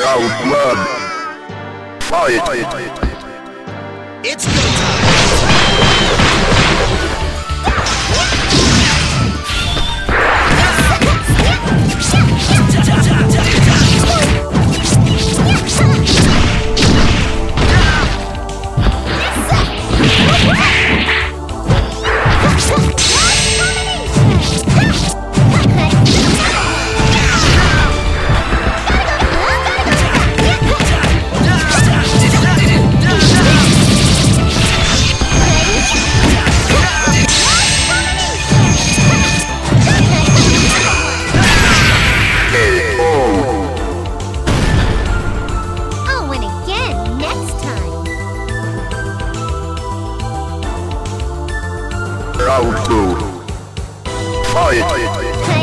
Blood. Oh, It's go time! Outro. Fight! Fight.